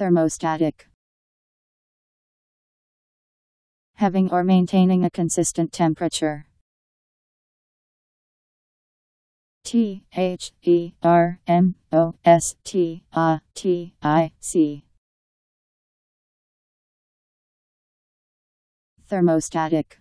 Thermostatic. Having or maintaining a consistent temperature. T H E R M O S T A T I C. Thermostatic.